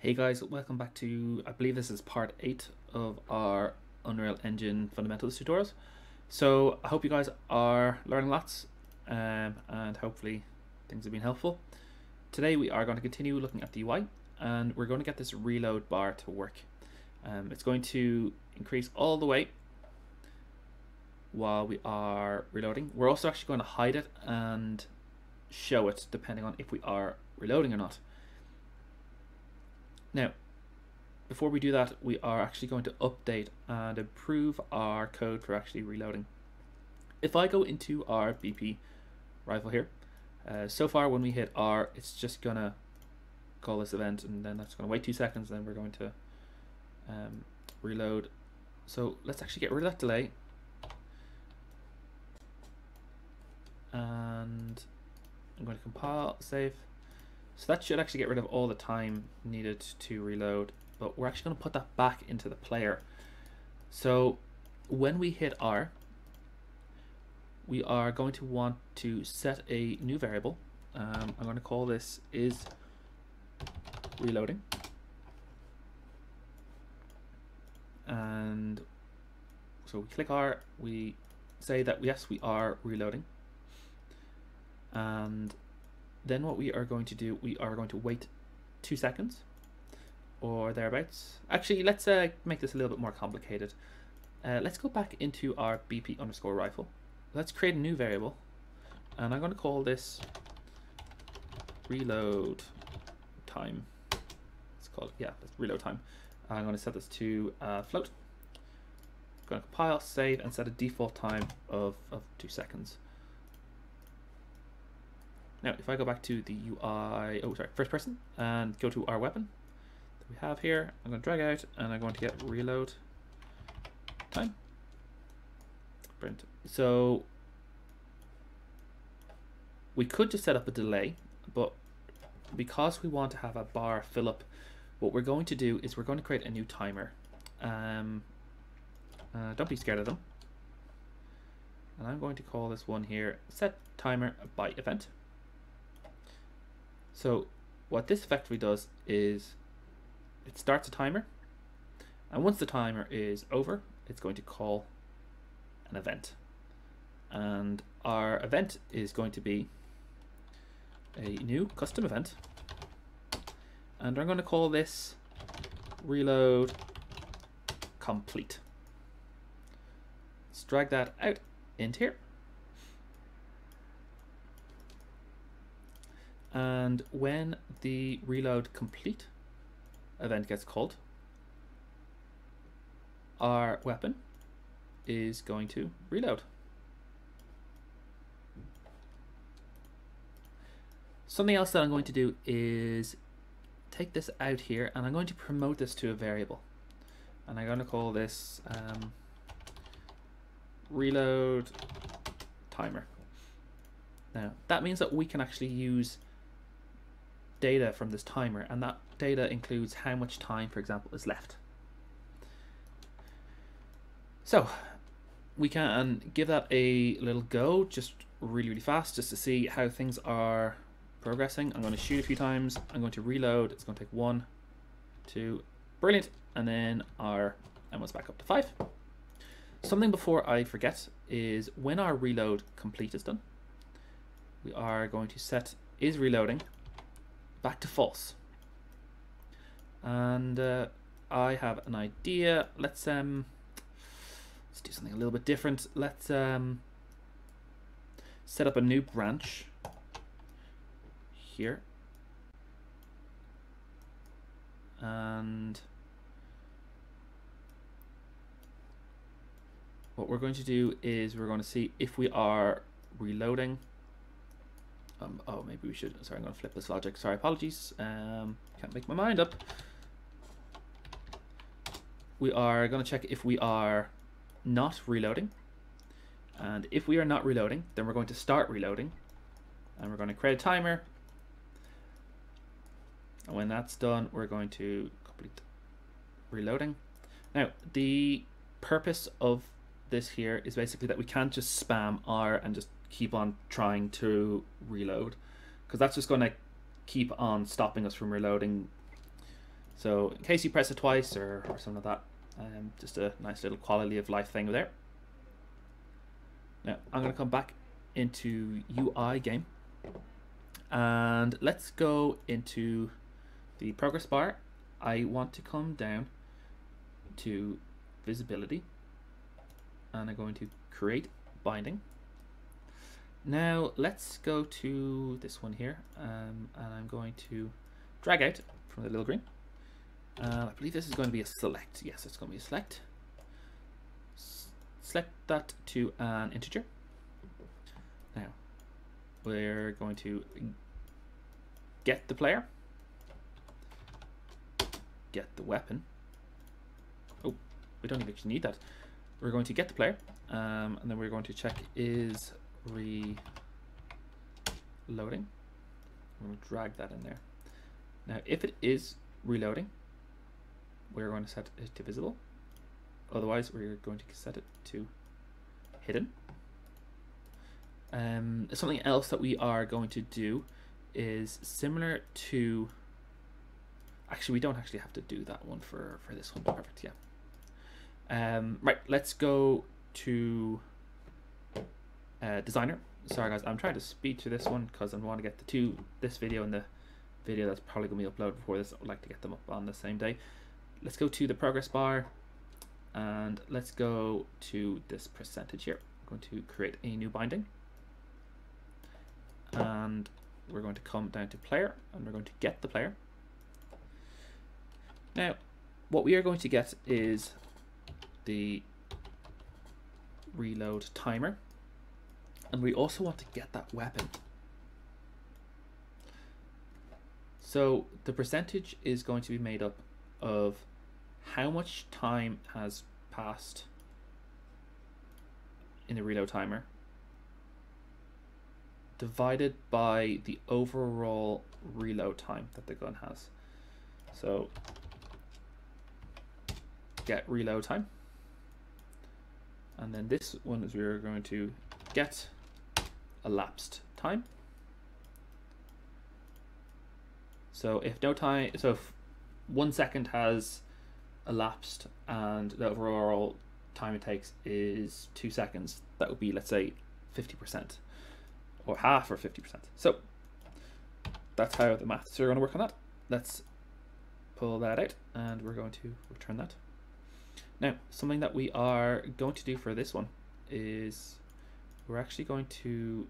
Hey guys, welcome back to, I believe this is part 8 of our Unreal Engine Fundamentals tutorials. So I hope you guys are learning lots um, and hopefully things have been helpful. Today we are going to continue looking at the UI and we're going to get this reload bar to work. Um, it's going to increase all the way while we are reloading. We're also actually going to hide it and show it depending on if we are reloading or not. Now, before we do that, we are actually going to update and improve our code for actually reloading. If I go into our BP rifle here, uh, so far when we hit R, it's just gonna call this event and then that's gonna wait two seconds, then we're going to um, reload. So let's actually get rid of that delay. And I'm going to compile, save. So that should actually get rid of all the time needed to reload, but we're actually going to put that back into the player. So when we hit R, we are going to want to set a new variable. Um, I'm going to call this is reloading. And so we click R, we say that yes, we are reloading. And then what we are going to do, we are going to wait two seconds or thereabouts. Actually, let's uh, make this a little bit more complicated. Uh, let's go back into our BP underscore rifle. Let's create a new variable and I'm going to call this reload time. It's called, yeah, reload time. I'm going to set this to uh, float. I'm going to compile, save, and set a default time of, of two seconds. Now, if I go back to the UI, oh, sorry, first person, and go to our weapon that we have here, I'm going to drag out and I'm going to get reload time. Print. So we could just set up a delay, but because we want to have a bar fill up, what we're going to do is we're going to create a new timer. Um, uh, don't be scared of them. And I'm going to call this one here set timer by event. So what this effectively does is it starts a timer and once the timer is over it's going to call an event. And our event is going to be a new custom event. And I'm going to call this reload complete. Let's drag that out into here and when the reload complete event gets called our weapon is going to reload. Something else that I'm going to do is take this out here and I'm going to promote this to a variable. And I'm going to call this um, reload timer. Now that means that we can actually use data from this timer and that data includes how much time for example is left. So we can give that a little go just really really fast just to see how things are progressing. I'm going to shoot a few times. I'm going to reload. It's going to take one two brilliant. And then our ammo's back up to five. Something before I forget is when our reload complete is done we are going to set is reloading back to false. And uh, I have an idea. Let's um, let's do something a little bit different. Let's um, set up a new branch here. And what we're going to do is we're going to see if we are reloading um, oh, maybe we should. Sorry, I'm going to flip this logic. Sorry, apologies. Um, can't make my mind up. We are going to check if we are not reloading. And if we are not reloading, then we're going to start reloading. And we're going to create a timer. And when that's done, we're going to complete reloading. Now, the purpose of this here is basically that we can't just spam R and just keep on trying to reload because that's just going to keep on stopping us from reloading So in case you press it twice or, or something like that, um, just a nice little quality of life thing there. Now I'm going to come back into UI game and let's go into the progress bar. I want to come down to visibility and I'm going to create binding. Now let's go to this one here um, and I'm going to drag out from the little green. Uh, I believe this is going to be a select. Yes, it's going to be a select. S select that to an integer. Now we're going to get the player, get the weapon. Oh, we don't even actually need that. We're going to get the player, um, and then we're going to check is reloading. I'm going to drag that in there. Now, if it is reloading, we're going to set it to visible. Otherwise, we're going to set it to hidden. Um, something else that we are going to do is similar to actually we don't actually have to do that one for for this one perfect yeah um right let's go to uh, designer. Sorry guys i'm trying to speed through this one because i want to get the two this video and the video that's probably going to be uploaded before this. I'd like to get them up on the same day. Let's go to the progress bar and let's go to this percentage here. I'm going to create a new binding. And we're going to come down to player and we're going to get the player. Now, what we are going to get is the reload timer. And we also want to get that weapon. So the percentage is going to be made up of how much time has passed in the reload timer divided by the overall reload time that the gun has. So get reload time. And then this one is we're going to get elapsed time. So if no time, so if one second has elapsed and the overall time it takes is two seconds, that would be, let's say, 50% or half or 50%. So that's how the maths are going to work on that. Let's pull that out and we're going to return that. Now, something that we are going to do for this one is we're actually going to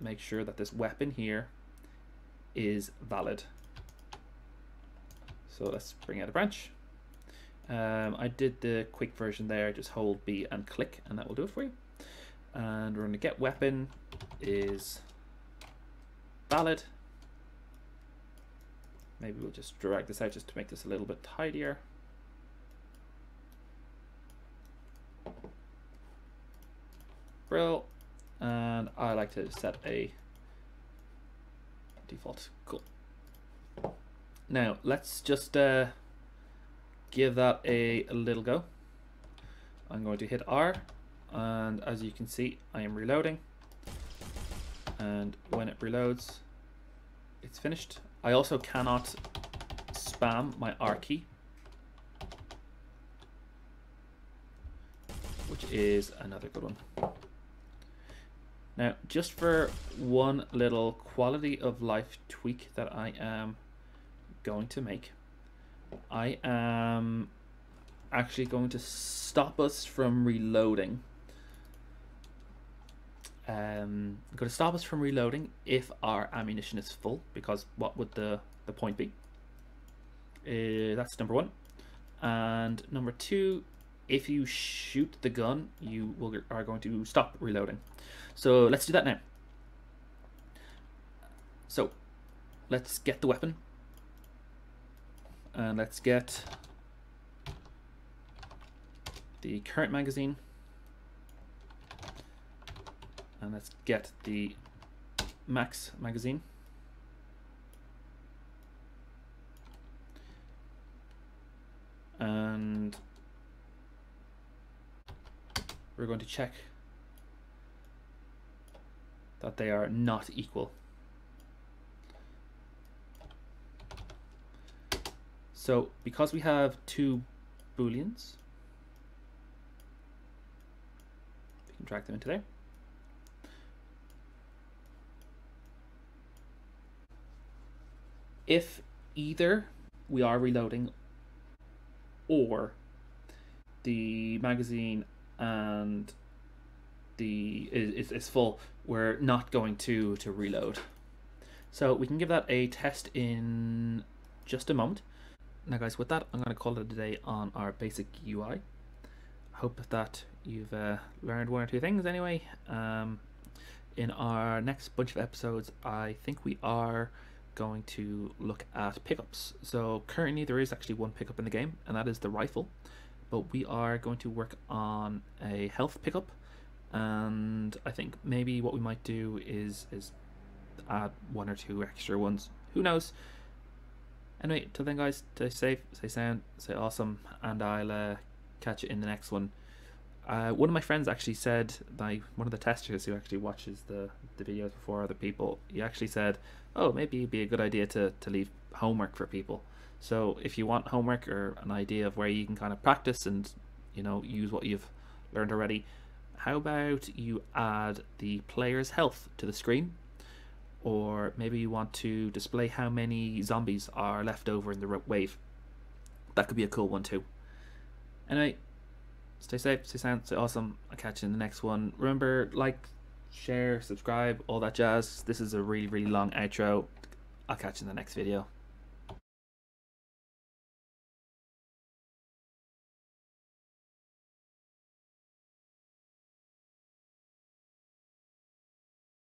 make sure that this weapon here is valid. So let's bring out a branch. Um, I did the quick version there, just hold B and click and that will do it for you. And we're going to get weapon is valid. Maybe we'll just drag this out just to make this a little bit tidier. Brill. And I like to set a default. Cool. Now let's just uh, give that a, a little go. I'm going to hit R and as you can see I am reloading and when it reloads it's finished I also cannot spam my R key which is another good one now just for one little quality of life tweak that I am going to make I am actually going to stop us from reloading um, going to stop us from reloading if our ammunition is full because what would the, the point be? Uh, that's number one. And number two, if you shoot the gun, you will are going to stop reloading. So let's do that now. So let's get the weapon. And let's get the current magazine and let's get the Max magazine. And we're going to check that they are not equal. So because we have two booleans, we can drag them into there. If either we are reloading or the magazine and the is, is full, we're not going to to reload. So we can give that a test in just a moment. Now guys, with that, I'm going to call it a day on our basic UI. Hope that you've uh, learned one or two things anyway. Um, in our next bunch of episodes, I think we are going to look at pickups. So currently there is actually one pickup in the game, and that is the rifle. But we are going to work on a health pickup, and I think maybe what we might do is is add one or two extra ones. Who knows? Anyway, till then, guys, stay safe, stay sound, stay awesome, and I'll uh, catch you in the next one. Uh, one of my friends actually said, like one of the testers who actually watches the, the videos before other people, he actually said, oh, maybe it'd be a good idea to, to leave homework for people. So if you want homework or an idea of where you can kind of practice and, you know, use what you've learned already, how about you add the player's health to the screen or maybe you want to display how many zombies are left over in the wave. That could be a cool one too. Anyway, stay safe, stay sound, stay awesome. I'll catch you in the next one. Remember, like, share, subscribe, all that jazz. This is a really, really long outro. I'll catch you in the next video.